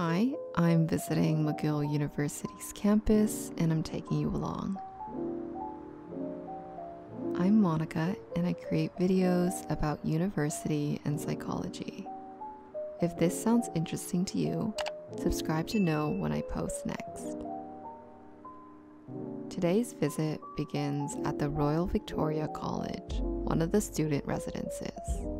Hi, I'm visiting McGill University's campus and I'm taking you along. I'm Monica and I create videos about university and psychology. If this sounds interesting to you, subscribe to know when I post next. Today's visit begins at the Royal Victoria College, one of the student residences.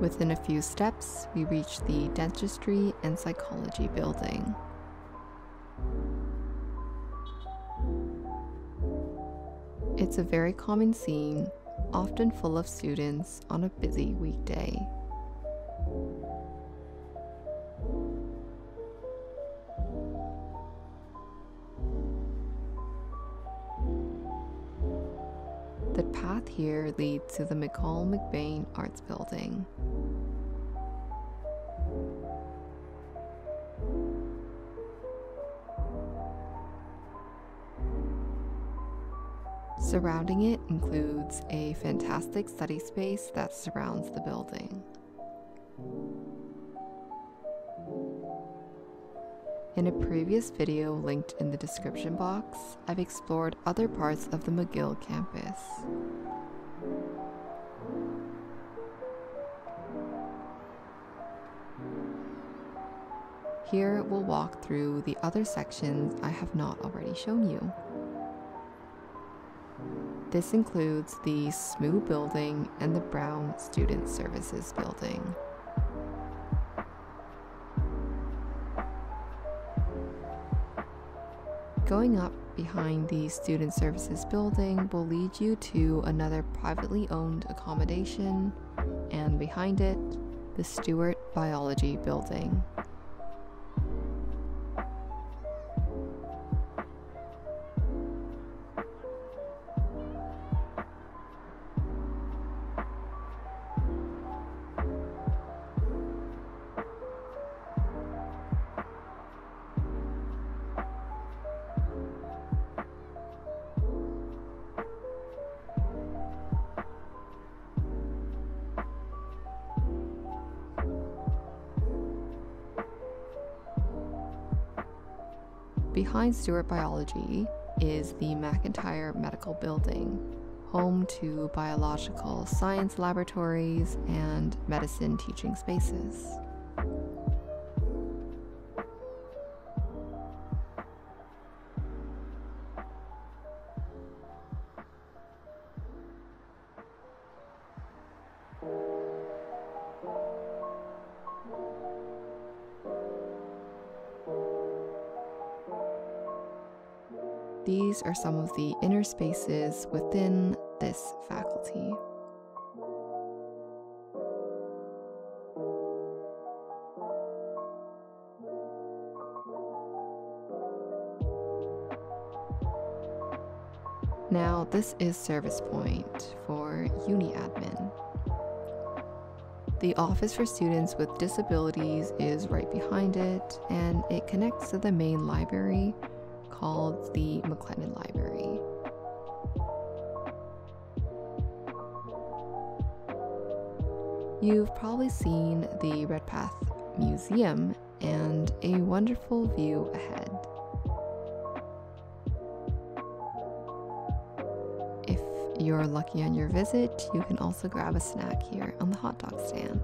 Within a few steps, we reach the Dentistry and Psychology building. It's a very common scene, often full of students on a busy weekday. The path here leads to the McCall MacBain Arts Building. Surrounding it includes a fantastic study space that surrounds the building. In a previous video linked in the description box, I've explored other parts of the McGill campus. Here we'll walk through the other sections I have not already shown you. This includes the SMU building and the Brown Student Services building. Going up behind the Student Services building will lead you to another privately owned accommodation, and behind it, the Stewart Biology building. Behind Stewart Biology is the McIntyre Medical Building, home to biological science laboratories and medicine teaching spaces. These are some of the inner spaces within this faculty. Now, this is Service Point for Uni Admin. The Office for Students with Disabilities is right behind it, and it connects to the main library called the McLennan Library. You've probably seen the Redpath Museum and a wonderful view ahead. If you're lucky on your visit, you can also grab a snack here on the hot dog stand.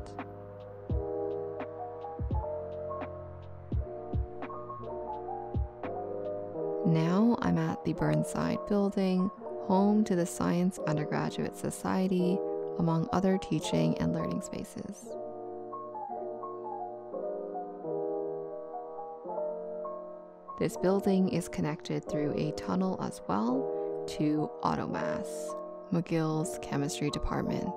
Now I'm at the Burnside Building, home to the Science Undergraduate Society, among other teaching and learning spaces. This building is connected through a tunnel as well to Otto Maass, McGill's chemistry department.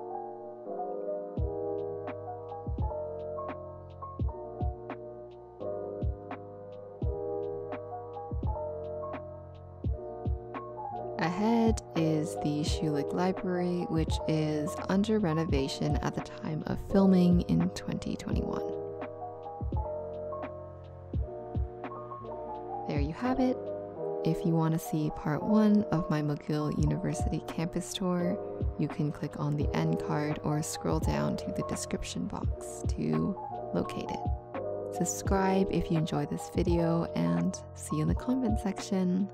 Ahead is the Schulich Library, which is under renovation at the time of filming in 2021. There you have it. If you want to see part one of my McGill University campus tour, you can click on the end card or scroll down to the description box to locate it. Subscribe if you enjoy this video and see you in the comment section.